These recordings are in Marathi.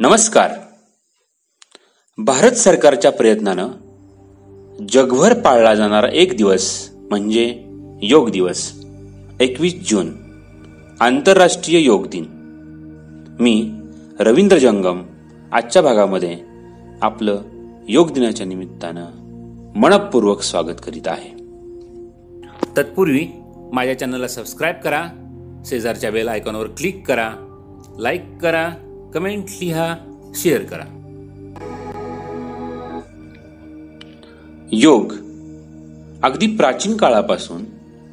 नमस्कार. भारत सरकारच्या प्रयत्नानं जगभर पाळला जाणारा एक दिवस म्हणजे योग दिवस एकवीस जून आंतरराष्ट्रीय योग दिन. मी रवींद्र जंगम आजच्या भागामध्ये आपलं योग दिनाच्या निमित्तानं मनपूर्वक स्वागत करीत आहे. तत्पूर्वी माझ्या चॅनलला सबस्क्राईब करा शेजारच्या बेल आयकॉनवर क्लिक करा लाईक करा कमेंट लिहा शेअर करा. योग अगदी प्राचीन काळापासून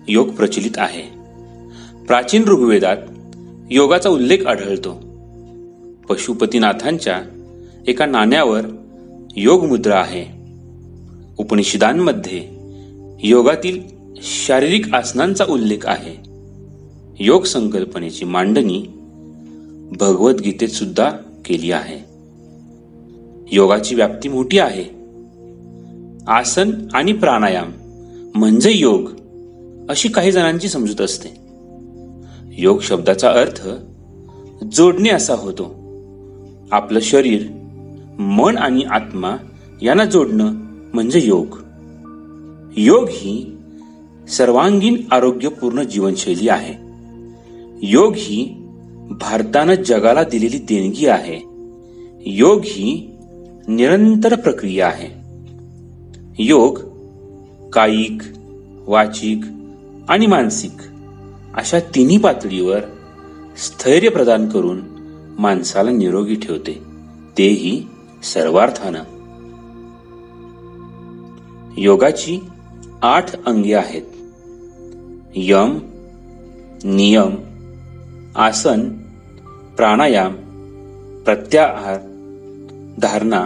योग प्रचलित आहे. प्राचीन ऋग्वेदात योगाचा उल्लेख आढळतो. पशुपतीनाथांच्या एका नाण्यावर योग मुद्रा आहे. उपनिषदांमध्ये योगातील शारीरिक आसनांचा उल्लेख आहे. योग संकल्पनेची मांडणी भगवद्गीतेत सुद्धा केली आहे. योगाची व्याप्ती मोठी आहे. आसन आणि प्राणायाम म्हणजे योग अशी काही जणांची समजूत असते. योग शब्दाचा अर्थ जोडणे असा होतो. आपलं शरीर मन आणि आत्मा यांना जोडणं म्हणजे योग. योग ही सर्वांगीण आरोग्यपूर्ण जीवनशैली आहे. योग ही भारतानं जगाला दिलेली देणगी आहे. योग ही निरंतर प्रक्रिया आहे. योग कायिक वाचिक आणि मानसिक अशा तिन्ही पातळीवर स्थैर्य प्रदान करून माणसाला निरोगी ठेवते. तेही सर्वार्थानं. योगाची आठ अंगे आहेत. यम नियम आसन प्राणायाम प्रत्याहार धारणा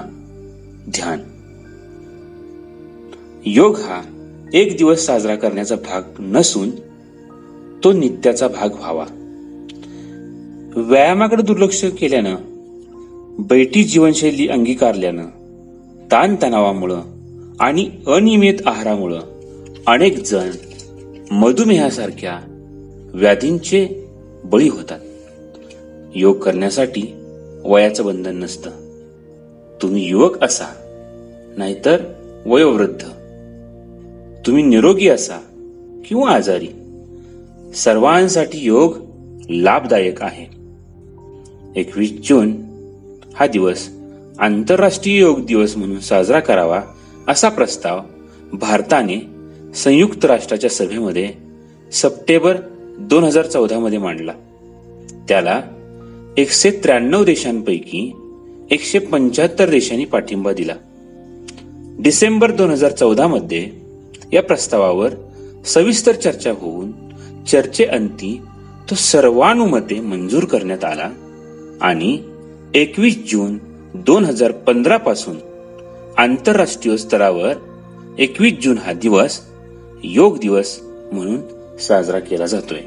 ध्यान. योग हा एक दिवस साजरा करण्याचा भाग नसून तो नित्याचा भाग व्हावा. व्यायामाकडे दुर्लक्ष केल्यानं बैठी जीवनशैली अंगीकारल्यानं ताणतणावामुळं आणि अनियमित आहारामुळं अनेक जण मधुमेहासारख्या व्याधींचे बळी होतात. योग करण्यासाठी वयाचं बंधन नसतं. तुम्ही युवक असा नाहीतर वयोवृद्ध. तुम्ही निरोगी असा किंवा आजारी. सर्वांसाठी योग लाभदायक आहे. एकवीस जून हा दिवस आंतरराष्ट्रीय योग दिवस म्हणून साजरा करावा असा प्रस्ताव भारताने संयुक्त राष्ट्राच्या सभेमध्ये सप्टेंबर दोन हजार चौदा मध्ये मांडला. त्याला एकशे त्र्याण्णव देशांपैकी एकशे पंच्याहत्तर देशांनी पाठिंबा दिला. डिसेंबर दोन हजार चौदा मध्ये या प्रस्तावावर सविस्तर चर्चा होऊन चर्चेअंती तो सर्वानुमते मंजूर करण्यात आला आणि एकवीस जून दोन हजार पंधरा पासून आंतरराष्ट्रीय स्तरावर एकवीस जून हा दिवस योग दिवस म्हणून साजरा केला जातोय